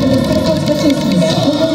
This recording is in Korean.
세 번째 세트였습니다.